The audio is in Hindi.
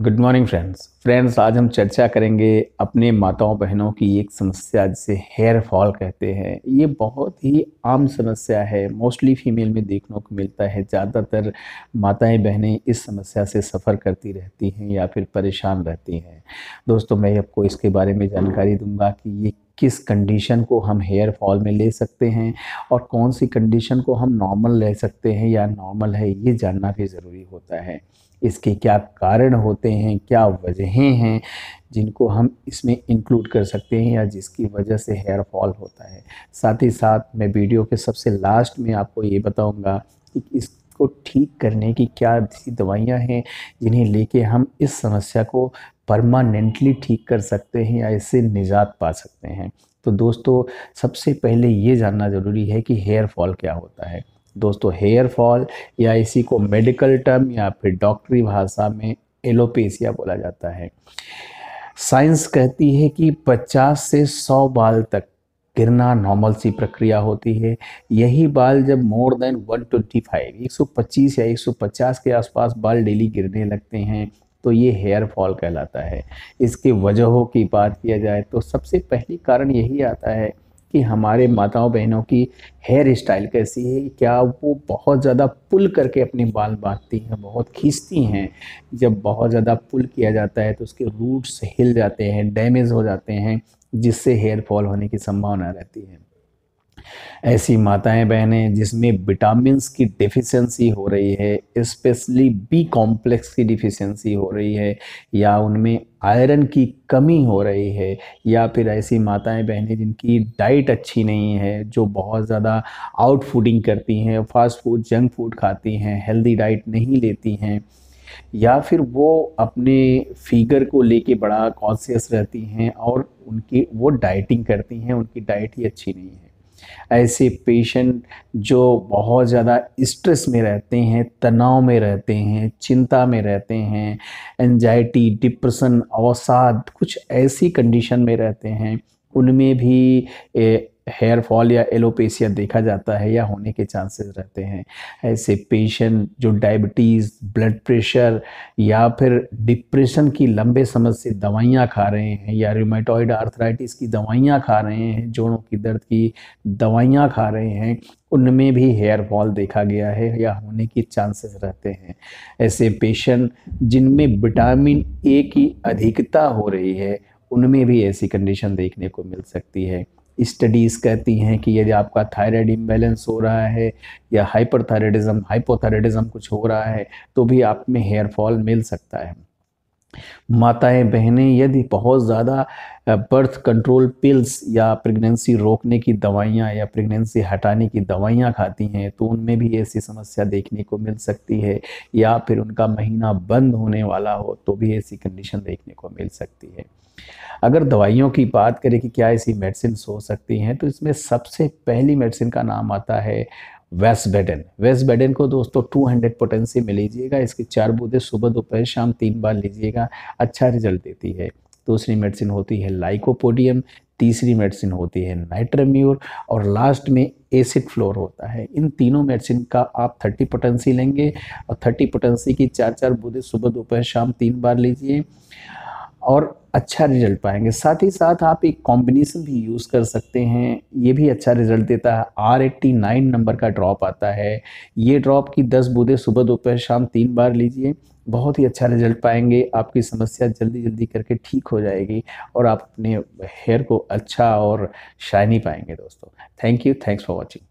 गुड मॉर्निंग फ्रेंड्स फ्रेंड्स आज हम चर्चा करेंगे अपने माताओं बहनों की एक समस्या जिसे हेयर फॉल कहते हैं। ये बहुत ही आम समस्या है। मोस्टली फीमेल में देखने को मिलता है। ज़्यादातर माताएँ बहनें इस समस्या से सफ़र करती रहती हैं या फिर परेशान रहती हैं। दोस्तों, मैं आपको इसके बारे में जानकारी दूँगा कि ये किस कंडीशन को हम हेयर फॉल में ले सकते हैं और कौन सी कंडीशन को हम नॉर्मल ले सकते हैं या नॉर्मल है, ये जानना भी ज़रूरी होता है। इसके क्या कारण होते हैं, क्या वजहें हैं, जिनको हम इसमें इंक्लूड कर सकते हैं या जिसकी वजह से हेयर फॉल होता है। साथ ही साथ मैं वीडियो के सबसे लास्ट में आपको ये बताऊँगा कि इसको ठीक करने की क्या दवाइयाँ हैं, जिन्हें लेके हम इस समस्या को परमानेंटली ठीक कर सकते हैं या इससे निजात पा सकते हैं। तो दोस्तों, सबसे पहले ये जानना ज़रूरी है कि हेयर फॉल क्या होता है। दोस्तों, हेयर फॉल या इसी को मेडिकल टर्म या फिर डॉक्टरी भाषा में एलोपेसिया बोला जाता है। साइंस कहती है कि 50 से 100 बाल तक गिरना नॉर्मल सी प्रक्रिया होती है। यही बाल जब मोर देन 125 125 या 150 के आसपास बाल डेली गिरने लगते हैं तो ये हेयर फॉल कहलाता है। इसके वजहों की बात किया जाए तो सबसे पहली कारण यही आता है कि हमारे माताओं बहनों की हेयर स्टाइल कैसी है, क्या वो बहुत ज़्यादा पुल करके अपने बाल बांधती हैं, बहुत खींचती हैं। जब बहुत ज़्यादा पुल किया जाता है तो उसके रूट्स हिल जाते हैं डैमेज हो जाते हैं, जिससे हेयर फॉल होने की संभावना रहती है। ऐसी माताएँ बहनें जिसमें विटामिन्स की डिफिशेंसी हो रही है स्पेशली बी कॉम्प्लेक्स की डिफिशेंसी हो रही है, या उनमें आयरन की कमी हो रही है, या फिर ऐसी माताएँ बहनें जिनकी डाइट अच्छी नहीं है, जो बहुत ज़्यादा आउट फूडिंग करती हैं फास्ट फ़ूड जंक फ़ूड खाती हैं हेल्दी डाइट नहीं लेती हैं, या फिर वो अपने फिगर को लेके बड़ा कॉन्शियस रहती हैं और उनकी, वो डाइटिंग करती हैं, उनकी डाइट ही अच्छी नहीं है। ऐसे पेशेंट जो बहुत ज़्यादा स्ट्रेस में रहते हैं, तनाव में रहते हैं, चिंता में रहते हैं एनजाइटी डिप्रेशन अवसाद, कुछ ऐसी कंडीशन में रहते हैं, उनमें भी हेयर फॉल या एलोपेसिया देखा जाता है या होने के चांसेस रहते हैं। ऐसे पेशेंट जो डायबिटीज़ ब्लड प्रेशर या फिर डिप्रेशन की लंबे समय से दवाइयाँ खा रहे हैं या रिमेटॉइड आर्थराइटिस की दवाइयाँ खा रहे हैं, जोड़ों की दर्द की दवाइयाँ खा रहे हैं, उनमें भी हेयर फॉल देखा गया है या होने की चांसेस रहते हैं। ऐसे पेशेंट जिनमें विटामिन ए की अधिकता हो रही है, उनमें भी ऐसी कंडीशन देखने को मिल सकती है। स्टडीज़ कहती हैं कि यदि आपका थायराइड इम्बेलेंस हो रहा है या हाइपर थायरेडिज़म हाइपोथायराइडिज्म कुछ हो रहा है तो भी आप में हेयर फॉल मिल सकता है। माताएँ, बहनें, यदि बहुत ज़्यादा बर्थ कंट्रोल पिल्स या प्रेगनेंसी रोकने की दवाइयाँ या प्रेगनेंसी हटाने की दवाइयाँ खाती हैं तो उनमें भी ऐसी समस्या देखने को मिल सकती है या फिर उनका महीना बंद होने वाला हो तो भी ऐसी कंडीशन देखने को मिल सकती है। अगर दवाइयों की बात करें कि क्या ऐसी मेडिसिन हो सकती हैं तो इसमें सबसे पहली मेडिसिन का नाम आता है वेस्ट बेडन। वेस्ट बेडन को दोस्तों 200 पोटेंसी में लीजिएगा इसकी चार बूंदे सुबह दोपहर शाम तीन बार लीजिएगा। अच्छा रिज़ल्ट देती है। दूसरी मेडिसिन होती है लाइकोपोडियम तीसरी मेडिसिन होती है नाइट्रम्यूर और लास्ट में एसिड फ्लोर होता है। इन तीनों मेडिसिन का आप 30 पोटेंसी लेंगे और 30 पोटेंसी की चार चार बूंदे सुबह दोपहर शाम तीन बार लीजिए। और अच्छा रिज़ल्ट पाएँगे। साथ ही साथ आप एक कॉम्बिनेशन भी यूज़ कर सकते हैं। ये भी अच्छा रिज़ल्ट देता है। आर एट्टी नाइन नंबर का ड्रॉप आता है। ये ड्रॉप की दस बूंदे सुबह, दोपहर, शाम तीन बार लीजिए। बहुत ही अच्छा रिज़ल्ट पाएँगे। आपकी समस्या जल्दी जल्दी करके ठीक हो जाएगी और आप अपने हेयर को अच्छा और शाइनी पाएँगे दोस्तों। Thank you thanks for watching